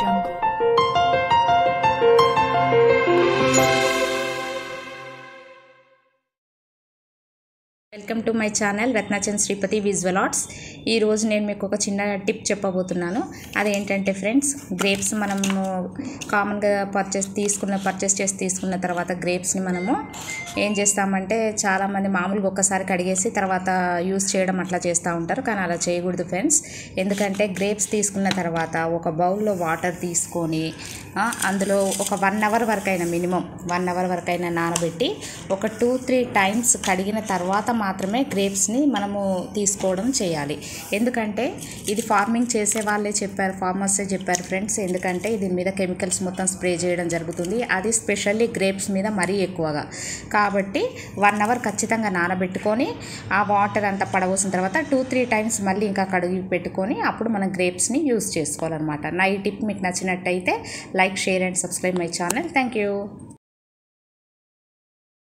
jungle welcome to my channel Ratnachand Sripati visual arts ఈరోజు నేను మీకు ఒక చిన్న టిప్ చెప్పబోతున్నాను. అదేంటంటే ఫ్రెండ్స్ గ్రేప్స్ మనము కామన్గా పర్చేస్ తీసుకున్న పర్చేస్ చేసి తీసుకున్న తర్వాత గ్రేప్స్ని మనము ఏం చేస్తామంటే చాలామంది మామూలుగా ఒక్కసారి కడిగేసి తర్వాత యూస్ చేయడం అట్లా చేస్తూ ఉంటారు. కానీ అలా చేయకూడదు ఫ్రెండ్స్. ఎందుకంటే గ్రేప్స్ తీసుకున్న తర్వాత ఒక బౌల్లో వాటర్ తీసుకొని అందులో ఒక వన్ అవర్ వరకైనా మినిమం వన్ అవర్ వరకైనా నానబెట్టి ఒక టూ త్రీ టైమ్స్ కడిగిన తర్వాత మాత్రమే గ్రేప్స్ని మనము తీసుకోవడం చేయాలి. ఎందుకంటే ఇది ఫార్మింగ్ చేసే వాళ్ళే చెప్పారు ఫార్మర్సే చెప్పారు ఫ్రెండ్స్. ఎందుకంటే దీని మీద కెమికల్స్ మొత్తం స్ప్రే చేయడం జరుగుతుంది. అది స్పెషల్లీ గ్రేప్స్ మీద మరీ ఎక్కువగా. కాబట్టి వన్ అవర్ ఖచ్చితంగా నానబెట్టుకొని ఆ వాటర్ అంతా పడవసిన తర్వాత టూ త్రీ టైమ్స్ మళ్ళీ ఇంకా కడిగి పెట్టుకొని అప్పుడు మనం గ్రేప్స్ని యూస్ చేసుకోవాలన్నమాట. నా ఈ టిప్ మీకు నచ్చినట్టయితే like share and subscribe my channel. Thank you.